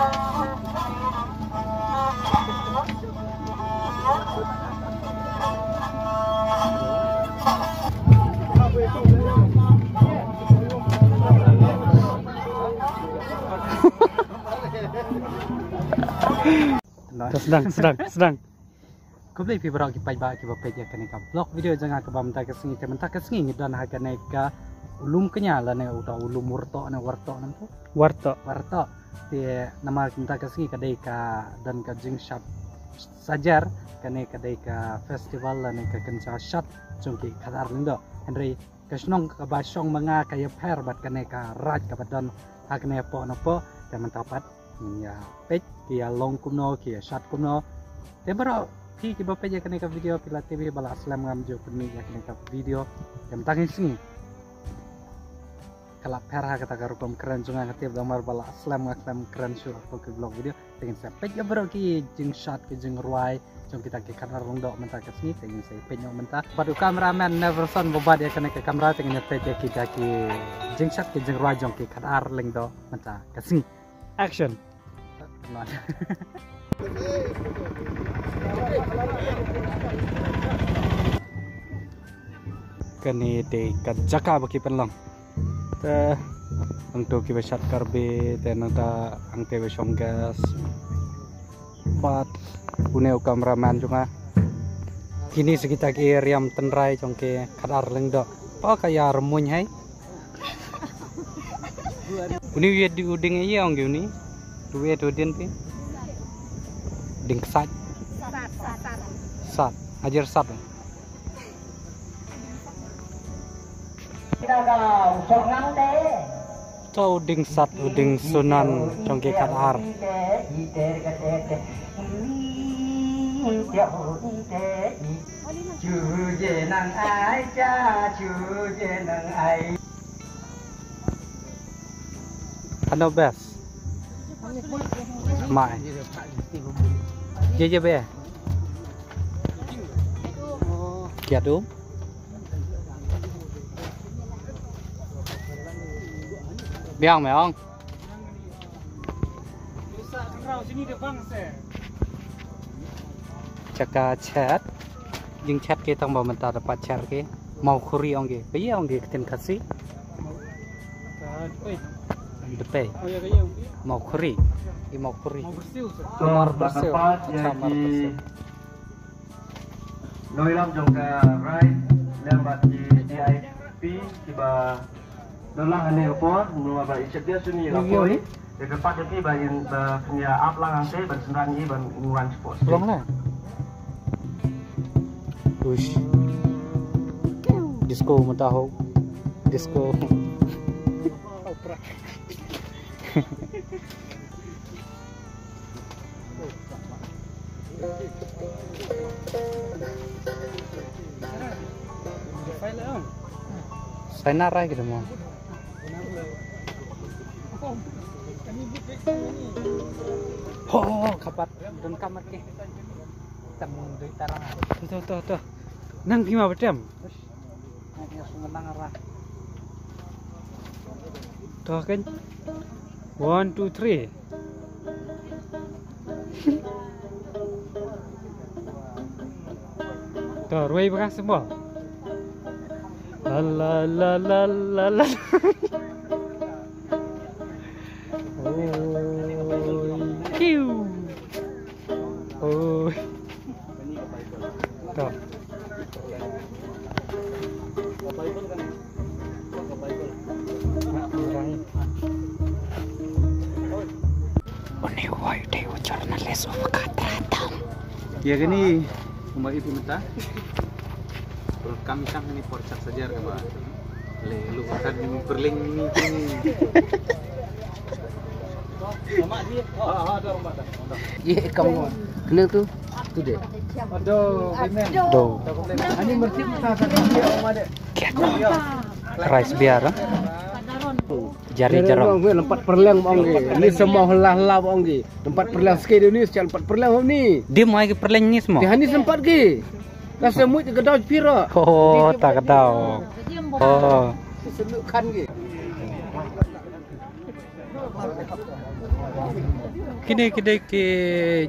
sedang sedang sedang. Kau beli pi beraki pai ba ki ba pe kene ka blog video jangan ke bam ta ke singi temen ta ke singi dan ha ka ulum kenya la ne uta ulum murto ne warto nam tu. Warto warto ti nama kita singi kadai ka dan ka jing shop sajar kene kadai ka festival la ne ka kenca shot chungki khadar lindo henry kasnong ka ba shong manga ka ya per bat kene ka raj ka badan ha kene po no po. Temen tapat ya pej kia long kumno kia shot kumno te baro ki ki bape ya kene ka video pila tv bala aslam ngam jo puni ya kene ka video. Yang tangin singi kala perha kata ka rukom keren junga ka tiap damar bala aslam ngam keren sur ko ke vlog video. Tengin sa pej ya baro ki jing shot ki jing ruai. Jom kita ke kanar rong dok menta ke sini tengin saya pej nyok menta padu kameraman never son bobad ya kene ka kamera tengin ya pej ya ki jing shot ki jing ruai jong ki kanar leng do menta ke sini. Action. Kani de kajaka baki penlong te untuk kita shot karbe te nata angke besong gas. Pat une kameraman juga kini sekitar ke riam tenrai jongke kadar lengdo pa kaya remuny hai. Uni wied di uding iya ong gini duwe do din pi. Ding sat. Sat ajar sat Tau ding sat uding sunan congke kat ar chú về năng ai cha chú về năng ai Ano best? Mai. Ye ye be. Kiat dum. Biang không? Caka chat. Jing chat ke tang ba menta dapat chat ke. Mau kuri ong ke. Iya ong ke ketin kasih. Depe. Mau kuri. I mau kuri. Nomor bersil. Nomor bersil. Noi lam jong ka right lembat di DIP tiba dolang ane upo nua ba icet dia suni lapoi de depat de ba in ba punya up lang ante ban sendan ni ban nguan sport Belum lah. Ush. Disco mataho. Disco. Saya narai gitu mau. Oh, kapat dan kamar ke. Temu dari tarang. Tuh tuh tuh. Nang gimana bedam? Tuh kan. One, two, three. Tuh, ruai bekas semua. La la la la la la. Of Katatam. Ya gini, kembali pinta. Kami sang ini porcat saja kaba. Le lu akan berling ini. Ye kamu kena tu tu deh. Aduh. Do. Ani merti kita akan dia om ada. Rice biar. Jari jerong. Gue lempat perleng bang ge. Ini semua helah helah bang ge. Tempat perleng sikit ni secara lempat perleng bang ni. Dia mau ke perleng ni semua. Dia ni sempat ge. Rasa muit ke kedau pira. Oh, tak tahu. Oh. Senukan ge. kini kini ke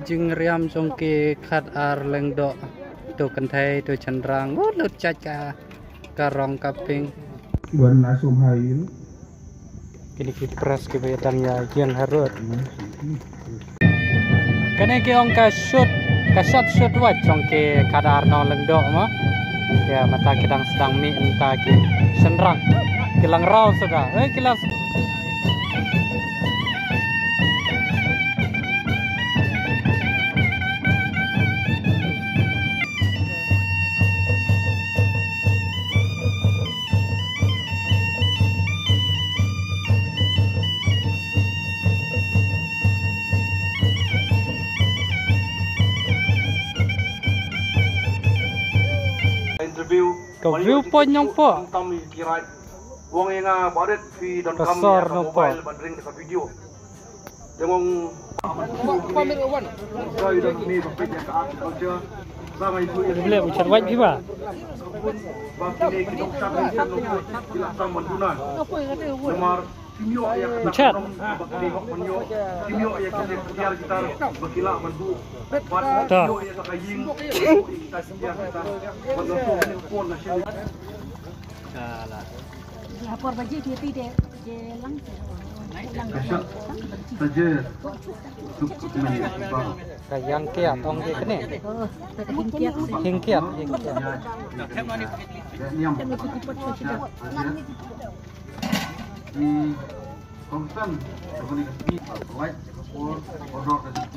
jing riam jong ke khat ar leng do to kan thai to chandrang oh lut chat ka karong kaping Buan asum hai kini ki press ke bedang ya yang harut. Kene ke ong ka shoot shot shot wat jong ke kadar no leng do mo. Ya mata kedang sedang mi entah ke chandrang kilang raw sudah. Eh kilang Kau viewpoint yang po. Wong ah badet fi Besar ya, mobile bandring video. Demong ni sama ni ya Ucat. Bagi hok menyo. Simio ya kita biar kita berkila mandu. Buat Dah. Simio ya sakaying. Kita biar kita menusuk ni pun lah sini. lapor baje dia tidak je langsung Besok saja cukup menyebab kayang kia tong ke kene oh hingkiat hingkiat hingkiat Niam. kan cepat sudah Di Kongsan, sebagai ke sini, white, or order rezeki.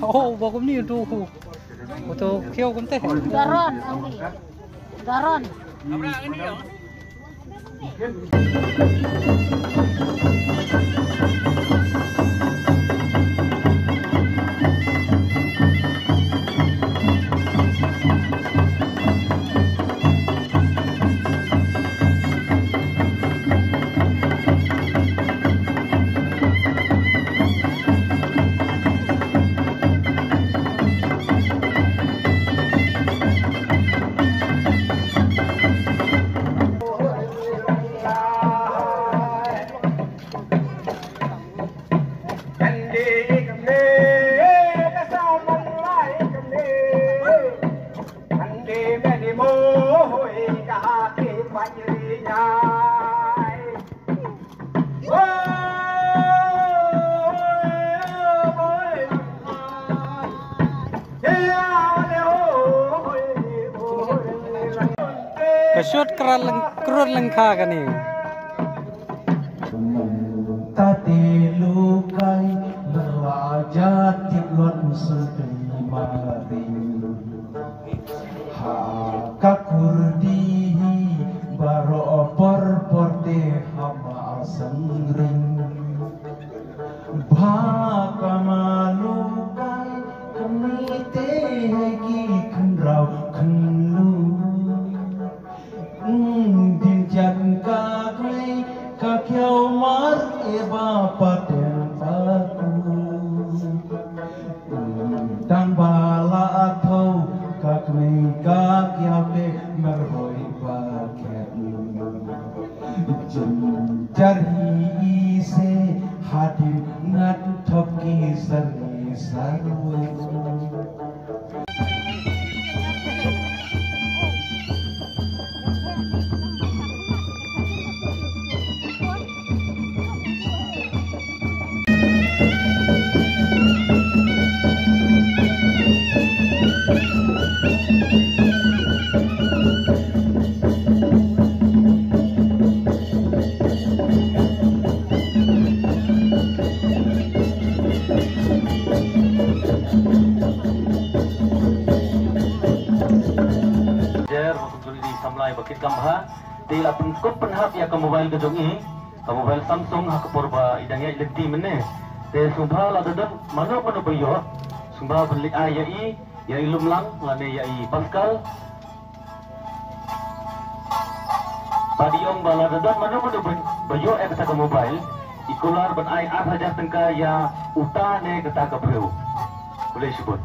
ชุดกระลังกรุดลังคากันนี่ตาตี berwajah tiblon seterima rindu Haka kurdihi baro por porte hama sengring की सभी सर्व kop penhap ya ke mobile gedung ini. Ke mobile Samsung ha ke purba idangnya lenti mene te sumpah la dadan mana mana bayo sumpah beli ayai ya ilum lang lane ya i Pascal. Padiong bala dadan mana mana bayo e kata ke mobile. Ikular ban ai ab hajar tengka ya. Uta ne kata ke breu boleh sebut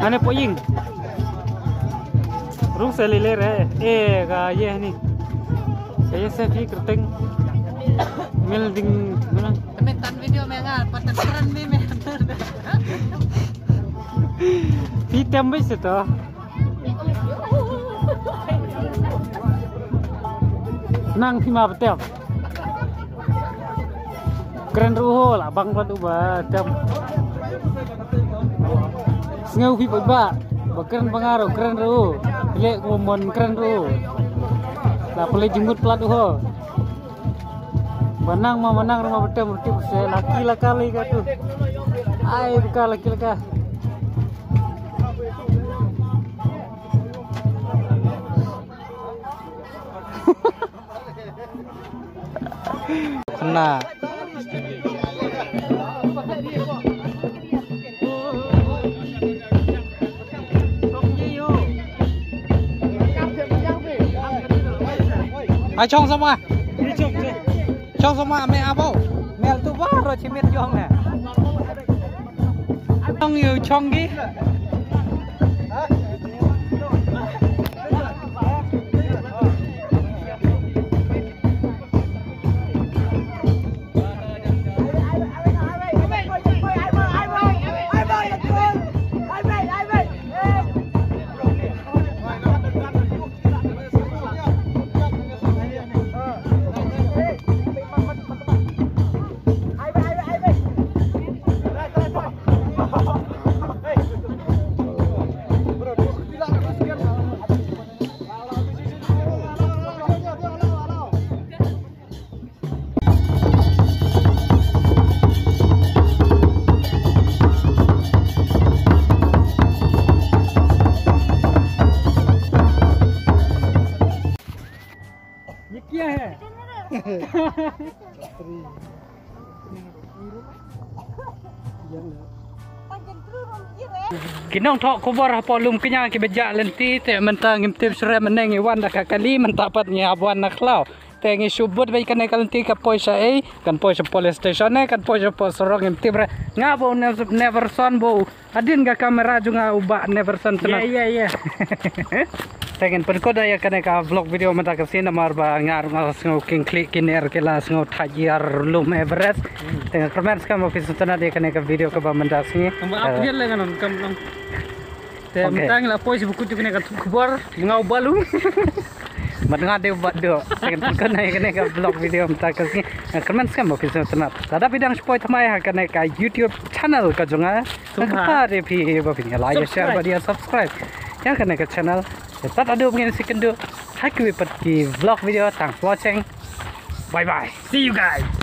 Ane po ying. Rung se lele re. Eh ga ye ni. Kaya se fi kerteng. Mil ding mana? Kementan video mengal, patah keren nih Fi tembe se to. Nang fi ma. Keren ruho lah bang padu ba tem. Ngau fi ba. Keren pengaruh keren ruho. Lek ngomon keren ruho. Lah pele jenggut plat ruho. Menang mau menang rumah betem betul saya laki lah kali katu. Ai buka laki laka. Kena. ហើយចង់សុំមកចង់សុំមកមែអាបោមែលទូវ៉ារត់ជិះមានយងណែចង់យូឆុងគី Kinong tok kubur apa lum kenya ki bejak lenti te mentang ngimtip sure meneng iwan dak kali mentapat ni abuan naklau tengi subut bai kan kalenti ka poisa e kan poisa police station kan poisa pos sorong ngimtip re ngabo never son bo. Adin ga kamera juga uba never son Ya ya ya. Tengen perkoda ya kene ka vlog video mata ka sina mar ba ngar ngal sngo king click kiner ke la sngo thajiar lum everest. Tengen comments ka mo fisu tana de kene ka video ka ba manda singi Apa dia lah kan kam kam. Te Okay. lah pois buku tu kena kat kubur ngau balu. mat nga de ba do tengen perkoda ya kene ka vlog video mata ka singi comments ka mo fisu tana tada bidang spoy thamai ha kene ka youtube channel ka jonga Tumha. ka re phi ba phi like share ba dia subscribe ya kene ka channel Tetap ada mungkin sekian dulu. Happy with the vlog video. Thanks for watching. Bye bye. See you guys.